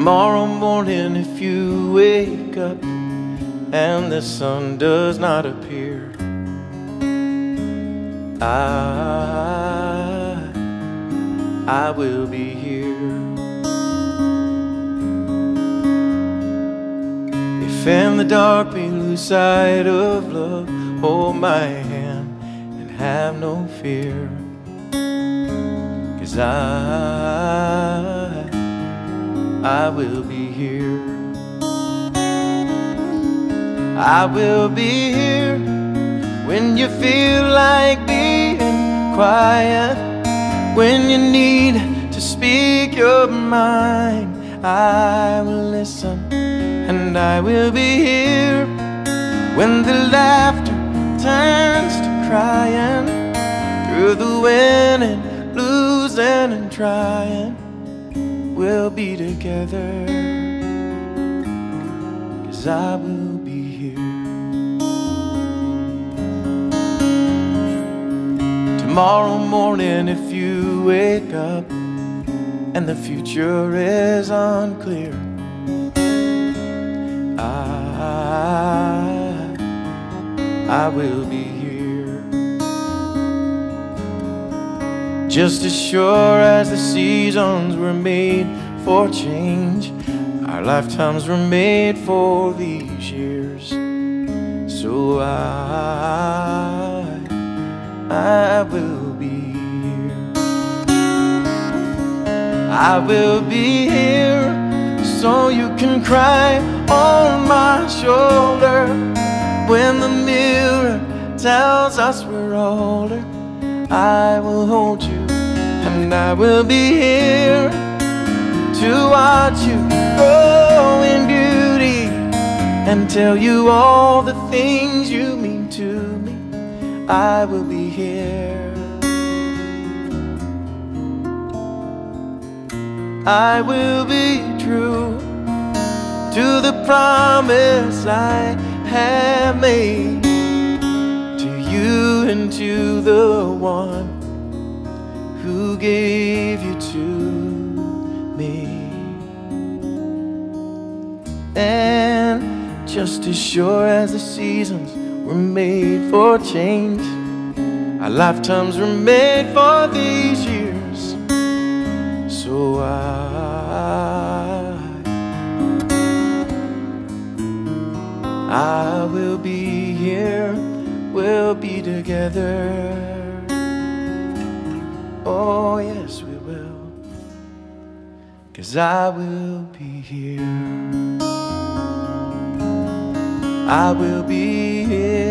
Tomorrow morning, if you wake up and the sun does not appear, I, I will be here. If in the dark we lose sight of love, hold my hand and have no fear. Cause I, I will be here. I will be here when you feel like being quiet, when you need to speak your mind. I will listen and I will be here when the laughter turns to crying through the winning, losing, and trying. We'll be together, cause I will be here. Tomorrow morning, if you wake up and the future is unclear. I, I will be here. Just as sure as the seasons were made for change, our lifetimes were made for these years. So I, I will be here. I will be here so you can cry on my shoulder when the mirror tells us we're older. I will hold you and I will be here to watch you grow in beauty and tell you all the things you mean to me. I will be here. I will be true to the promise I have made to the one who gave you to me. And just as sure as the seasons were made for change, our lifetimes were made for these years. So I, I will be here, we'll be together. Oh, yes, we will. Cause I will be here. I will be here.